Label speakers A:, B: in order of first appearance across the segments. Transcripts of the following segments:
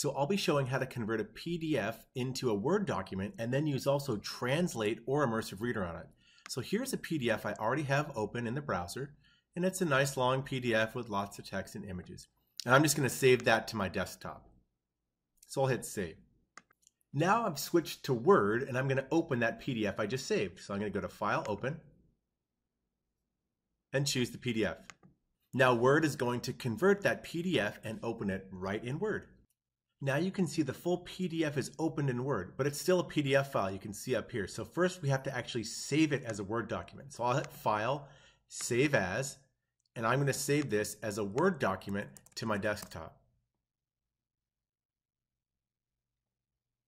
A: So I'll be showing how to convert a PDF into a Word document and then use also Translate or Immersive Reader on it. So here's a PDF I already have open in the browser, and it's a nice long PDF with lots of text and images. And I'm just going to save that to my desktop. So I'll hit save. Now I've switched to Word and I'm going to open that PDF I just saved. So I'm going to go to File, Open, and choose the PDF. Now Word is going to convert that PDF and open it right in Word. Now you can see the full PDF is opened in Word, but it's still a PDF file you can see up here. So first we have to actually save it as a Word document. So I'll hit File, Save As, and I'm going to save this as a Word document to my desktop.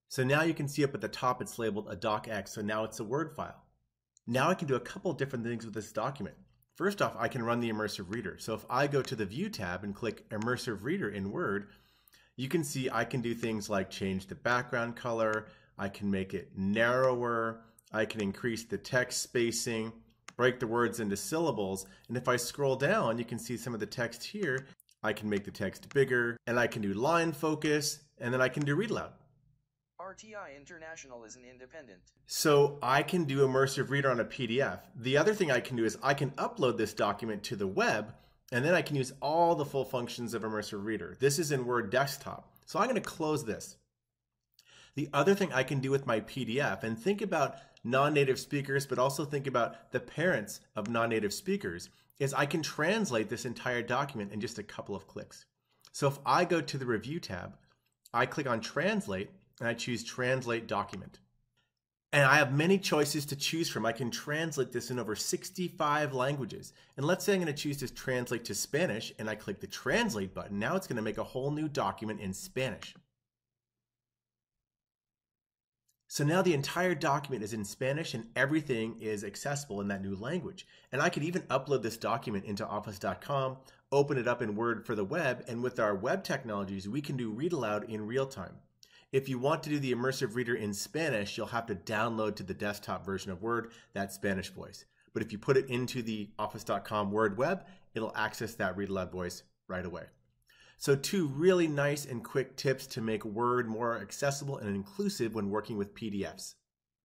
A: So now you can see up at the top it's labeled a docx, so now it's a Word file. Now I can do a couple different things with this document. First off, I can run the Immersive Reader. So if I go to the View tab and click Immersive Reader in Word, you can see I can do things like change the background color, I can make it narrower, I can increase the text spacing, break the words into syllables, and if I scroll down, you can see some of the text here. I can make the text bigger, and I can do line focus, and then I can do read aloud.
B: RTI International is an independent.
A: So I can do Immersive Reader on a PDF. The other thing I can do is I can upload this document to the web, and then I can use all the full functions of Immersive Reader. This is in Word Desktop. So I'm going to close this. The other thing I can do with my PDF, and think about non-native speakers, but also think about the parents of non-native speakers, is I can translate this entire document in just a couple of clicks. So if I go to the Review tab, I click on Translate, and I choose Translate Document. And I have many choices to choose from. I can translate this in over 65 languages. And let's say I'm going to choose to translate to Spanish, and I click the Translate button. Now it's going to make a whole new document in Spanish. So now the entire document is in Spanish and everything is accessible in that new language. And I could even upload this document into office.com, open it up in Word for the web, and with our web technologies, we can do read aloud in real time. If you want to do the immersive reader in Spanish, you'll have to download to the desktop version of Word that Spanish voice. But if you put it into the office.com Word web, it'll access that read aloud voice right away. So two really nice and quick tips to make Word more accessible and inclusive when working with PDFs.